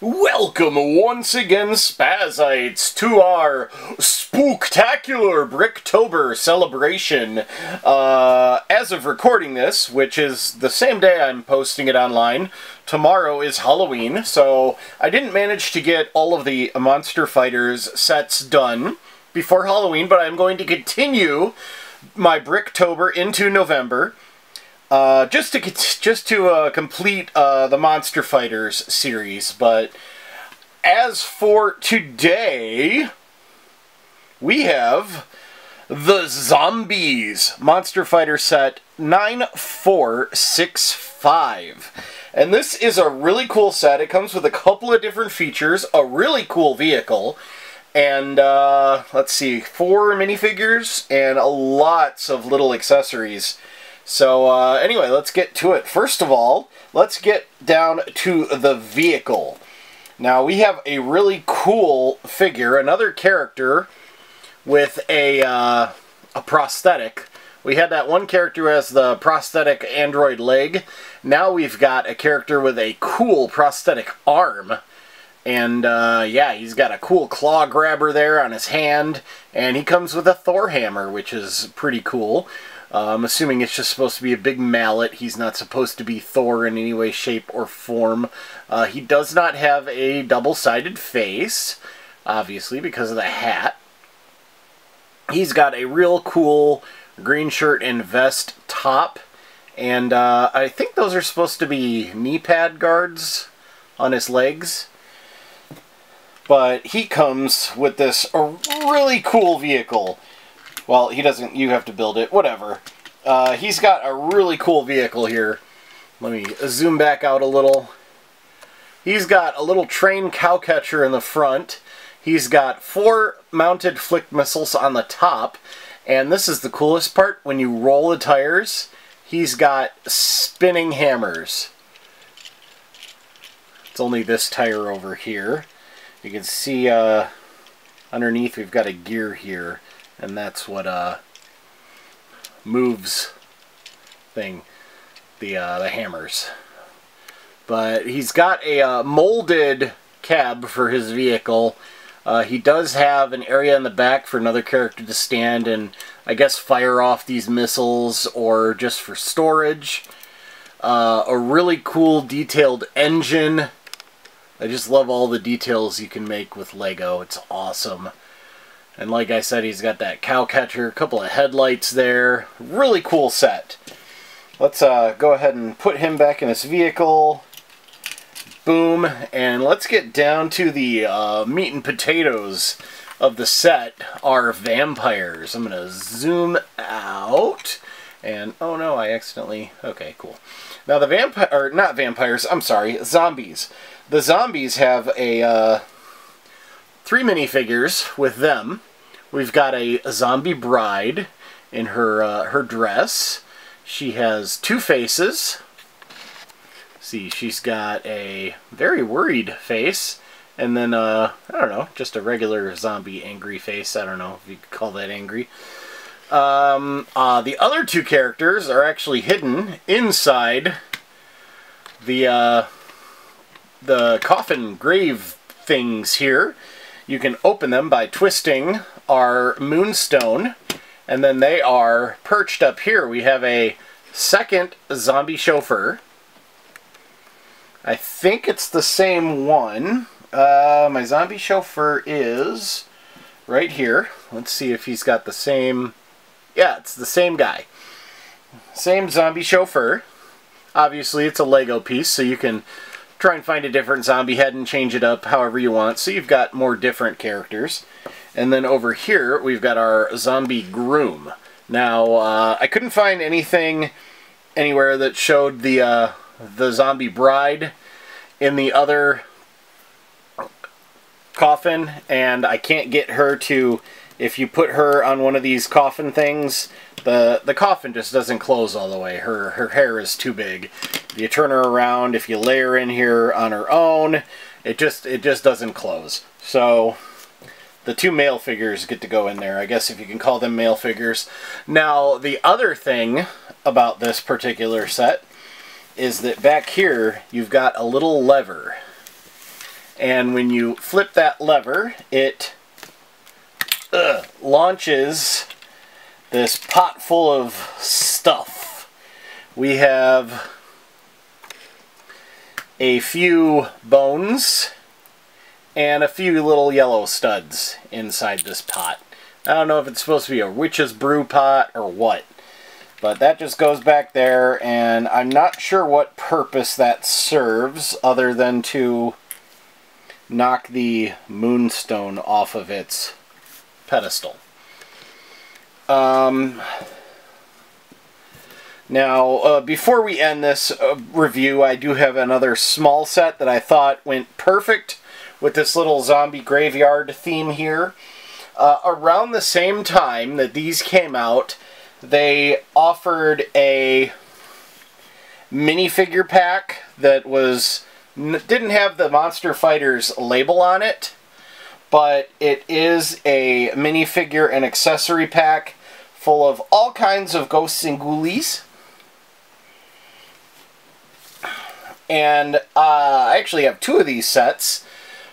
Welcome once again, Spazites, to our spooktacular Bricktober celebration. Uh, as of recording this, which is the same day I'm posting it online, tomorrow is Halloween, so I didn't manage to get all of the Monster Fighters sets done before Halloween, but I'm going to continue my Bricktober into November. Uh, just to just to uh, complete uh, the Monster Fighters series, but as for today, we have the Zombies Monster Fighter set 9465. And this is a really cool set. It comes with a couple of different features, a really cool vehicle, and uh, let's see, four minifigures and a lots of little accessories. So uh, anyway, let's get to it. First of all, let's get down to the vehicle. Now we have a really cool figure, another character with a, uh, a prosthetic. We had that one character who has the prosthetic android leg. Now we've got a character with a cool prosthetic arm. And uh, yeah, he's got a cool claw grabber there on his hand. And he comes with a Thor hammer, which is pretty cool. Uh, I'm assuming it's just supposed to be a big mallet. He's not supposed to be Thor in any way, shape, or form. Uh, he does not have a double-sided face, obviously, because of the hat. He's got a real cool green shirt and vest top. And uh, I think those are supposed to be knee pad guards on his legs. But he comes with this really cool vehicle. Well, he doesn't, you have to build it, whatever. Uh, he's got a really cool vehicle here. Let me zoom back out a little. He's got a little train cow catcher in the front. He's got four mounted flick missiles on the top. And this is the coolest part. When you roll the tires, he's got spinning hammers. It's only this tire over here. You can see uh, underneath we've got a gear here and that's what uh, moves thing the uh, the hammers. But he's got a uh, molded cab for his vehicle. Uh, he does have an area in the back for another character to stand and I guess fire off these missiles or just for storage. Uh, a really cool detailed engine. I just love all the details you can make with Lego. It's awesome. And like I said, he's got that cow catcher, a couple of headlights there. Really cool set. Let's uh, go ahead and put him back in his vehicle. Boom. And let's get down to the uh, meat and potatoes of the set are vampires. I'm going to zoom out. And, oh no, I accidentally... Okay, cool. Now the vampire... Or not vampires, I'm sorry, zombies. The zombies have a... Uh, three minifigures with them. We've got a, a zombie bride in her uh, her dress. She has two faces. See, she's got a very worried face, and then uh, I don't know, just a regular zombie angry face. I don't know if you could call that angry. Um, uh, the other two characters are actually hidden inside the uh, the coffin grave things here. You can open them by twisting our moonstone, and then they are perched up here. We have a second zombie chauffeur. I think it's the same one. Uh, my zombie chauffeur is right here. Let's see if he's got the same... Yeah, it's the same guy. Same zombie chauffeur. Obviously, it's a Lego piece, so you can try and find a different zombie head and change it up however you want. So you've got more different characters. And then over here, we've got our zombie groom. Now, uh, I couldn't find anything anywhere that showed the, uh, the zombie bride in the other coffin, and I can't get her to, if you put her on one of these coffin things, the, the coffin just doesn't close all the way. Her, her hair is too big. If you turn her around, if you lay her in here on her own, it just, it just doesn't close. So, the two male figures get to go in there, I guess if you can call them male figures. Now, the other thing about this particular set is that back here you've got a little lever. And when you flip that lever, it launches this pot full of stuff. We have a few bones and a few little yellow studs inside this pot. I don't know if it's supposed to be a witch's brew pot or what. But that just goes back there, and I'm not sure what purpose that serves other than to knock the moonstone off of its pedestal. Um, now, uh, before we end this uh, review, I do have another small set that I thought went perfect with this little zombie graveyard theme here. Uh, around the same time that these came out, they offered a minifigure pack that was didn't have the Monster Fighters label on it, but it is a minifigure and accessory pack full of all kinds of ghosts and ghoulies. And uh, I actually have two of these sets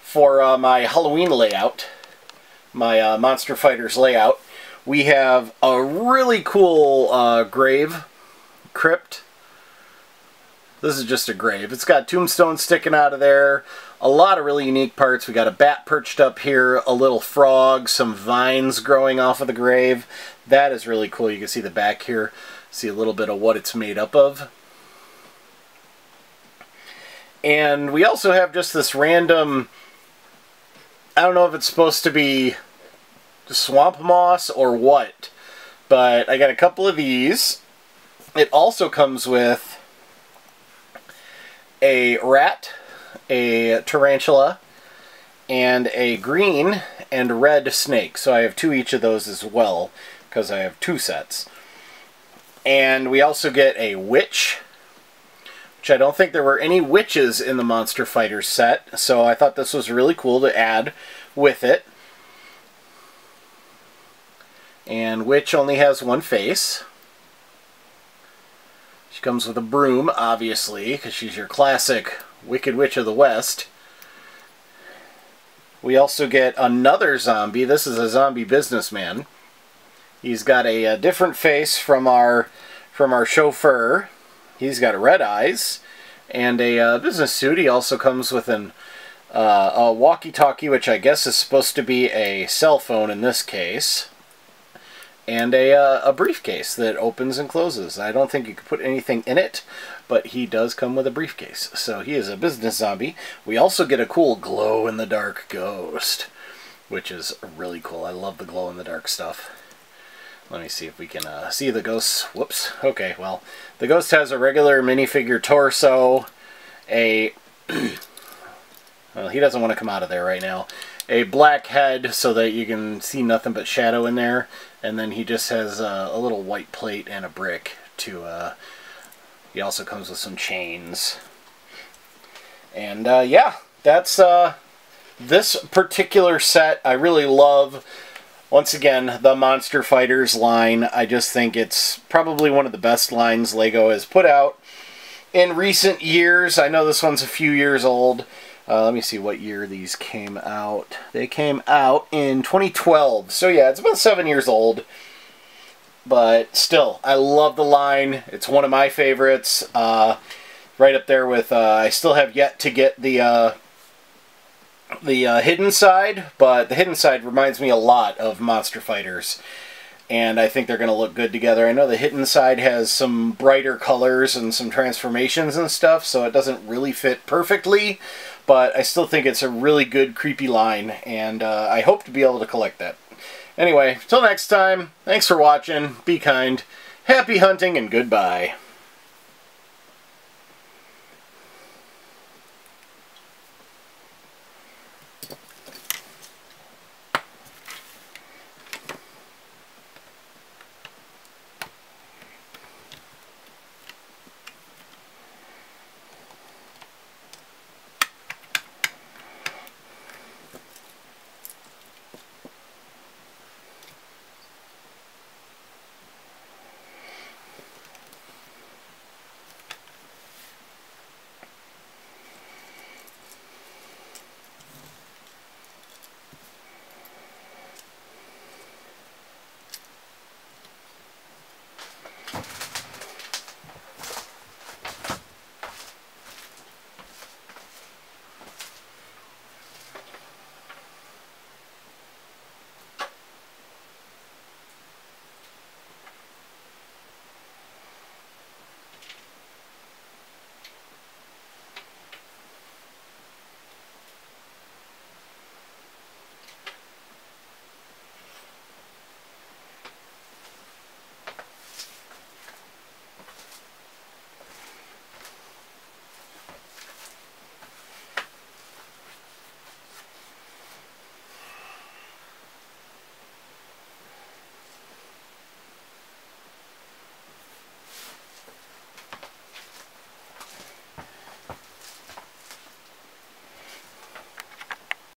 for uh, my Halloween layout, my uh, Monster Fighters layout. We have a really cool uh, grave crypt. This is just a grave. It's got tombstones sticking out of there. A lot of really unique parts. We got a bat perched up here, a little frog, some vines growing off of the grave. That is really cool. You can see the back here. See a little bit of what it's made up of. And we also have just this random I don't know if it's supposed to be swamp moss or what, but I got a couple of these. It also comes with a rat, a tarantula, and a green and red snake. So I have two each of those as well, because I have two sets. And we also get a witch, which I don't think there were any witches in the Monster Fighter set, so I thought this was really cool to add with it. And Witch only has one face. She comes with a broom, obviously, because she's your classic Wicked Witch of the West. We also get another zombie. This is a zombie businessman. He's got a, a different face from our from our chauffeur. He's got red eyes and a uh, business suit. He also comes with an uh, a walkie-talkie, which I guess is supposed to be a cell phone in this case, and a, uh, a briefcase that opens and closes. I don't think you could put anything in it, but he does come with a briefcase. So he is a business zombie. We also get a cool glow-in-the-dark ghost, which is really cool. I love the glow-in-the-dark stuff. Let me see if we can uh, see the ghost. Whoops. Okay, well, the ghost has a regular minifigure torso, a... well, he doesn't want to come out of there right now. A black head so that you can see nothing but shadow in there. And then he just has uh, a little white plate and a brick to... Uh, he also comes with some chains. And, uh, yeah, that's... Uh, this particular set I really love once again, the Monster Fighters line, I just think it's probably one of the best lines LEGO has put out in recent years. I know this one's a few years old. Uh, let me see what year these came out. They came out in 2012. So yeah, it's about seven years old. But still, I love the line. It's one of my favorites. Uh, right up there with, uh, I still have yet to get the uh, the uh, hidden side, but the hidden side reminds me a lot of Monster Fighters. And I think they're going to look good together. I know the hidden side has some brighter colors and some transformations and stuff, so it doesn't really fit perfectly. But I still think it's a really good, creepy line, and uh, I hope to be able to collect that. Anyway, till next time, thanks for watching, be kind, happy hunting, and goodbye.